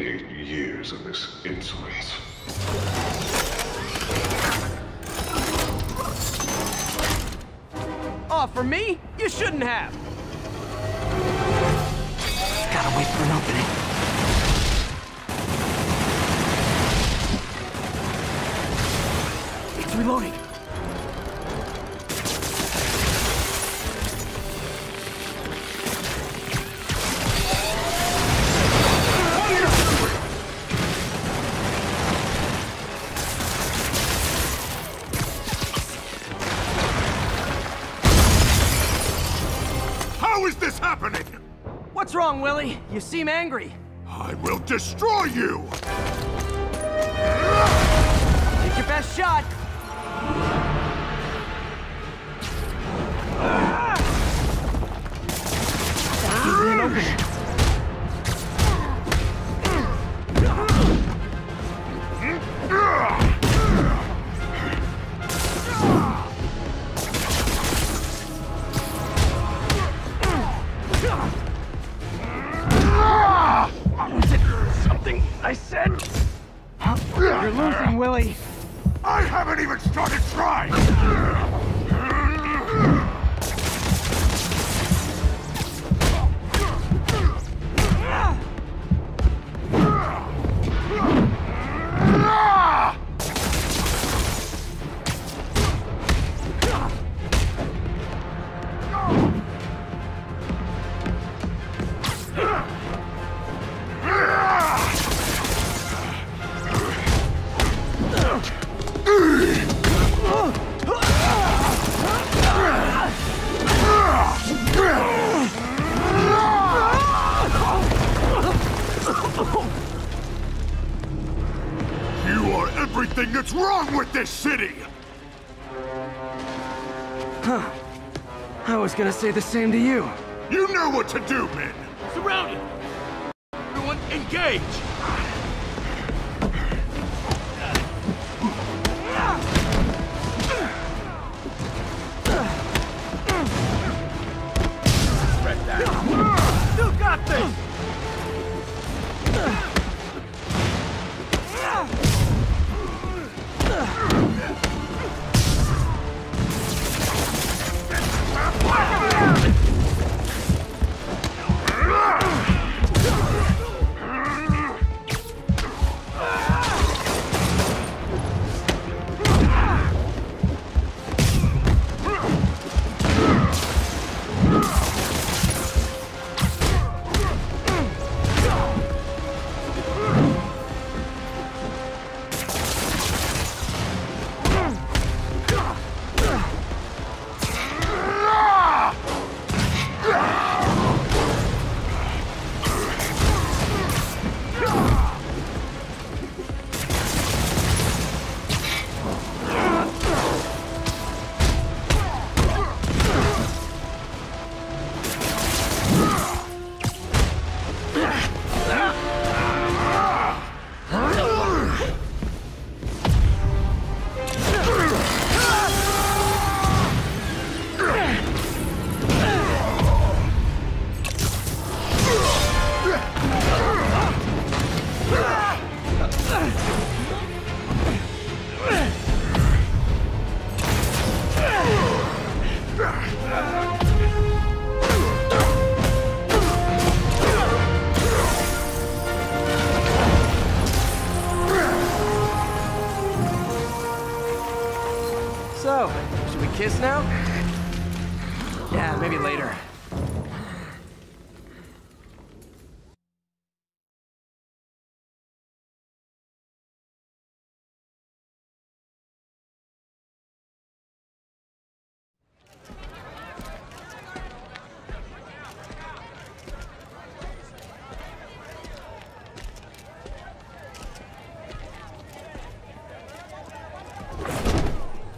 Eight years of this insolence. Oh, for me? You shouldn't have. Gotta wait for an opening. It's reloading. Is this happening? What's wrong, Willie? You seem angry. I will destroy you! Take your best shot. Something I said? You're losing, Willie. I haven't even started trying! Everything that's wrong with this city! Huh. I was gonna say the same to you. You know what to do, men! Surrounded! Everyone engage! So, should we kiss now? Yeah, maybe later.